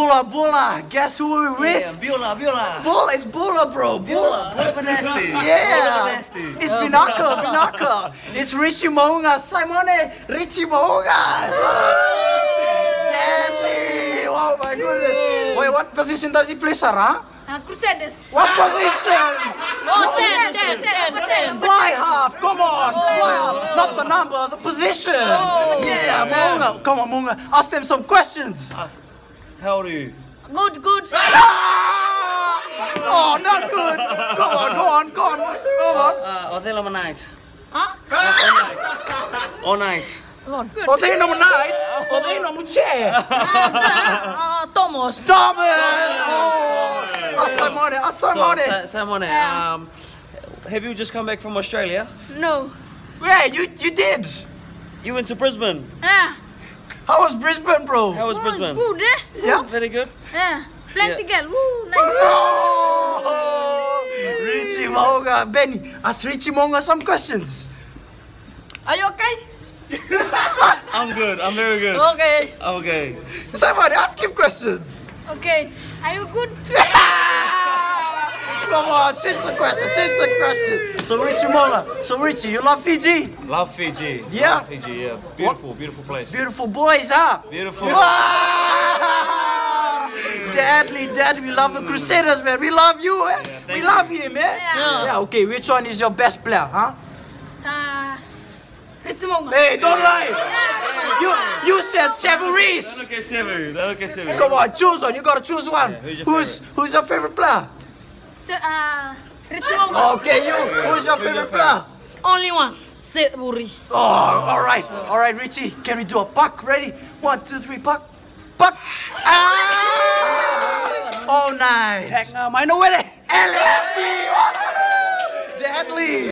Bulla Bulla. Guess who we're with? Yeah, Biola, Biola. Bulla, it's Bulla, bro. Bulla. Bulla Vanasti. Yeah, Nasty. it's Vinaka, Vinaka. It's Richie Mounga, Simone, Richie Mounga. Deadly! Oh my goodness. Wait, what position does he play, Sarah? Uh, Crusaders. What position? Oh, ten, ten, ten, number ten. Fly half, come on, fly half. Not the number, the position. Yeah, Mounga. Come on, Mounga. Ask them some questions. How old are you? Good, good. Ah! Oh, not good. Come on, go on, go on, go on. Uh, Othello Night. Huh? All night. All night. Come on, good. O they number nine, o they number chair. Uh, Thomas. Thomas. Oh, Asamone, So, Asamone. Sa- Simone, um, have you just come back from Australia? No. Yeah, you you did. You went to Brisbane. Yeah. How was Brisbane, bro? How was Brisbane? Good, eh? Yeah. Very good. Yeah. Plenty girl. Woo, nice. Oh, Richie Mounga, Benny, ask Richie Mounga some questions. Are you okay? I'm good. I'm very good. Okay. Okay. Somebody ask him questions. Okay. Are you good? Come on, change the question, change the question. So Richie Mounga, so Richie, you love Fiji? Love Fiji. Yeah. Love Fiji. Yeah. Beautiful, beautiful place. Beautiful boys, huh? Beautiful. Ah! Deadly, deadly. We love the Crusaders, man. We love you, eh? we thank love you, man. Yeah. Yeah, okay. Which one is your best player, huh? Uh, Ritzmonga. Hey, don't lie. You you said Sevu Reece. Okay, Sevu. Okay, Sevu. Come on, choose one. You gotta choose one. who's your who's who's your favorite player? So, uh, oh, Okay, you. Who's your favorite player? Only one. Set Burris. Oh, all right. All right, Richie. Can we do a puck? Ready? One, two, three, puck. Puck. Ah! Oh, nice. Heck, um, I know where the? Deadly.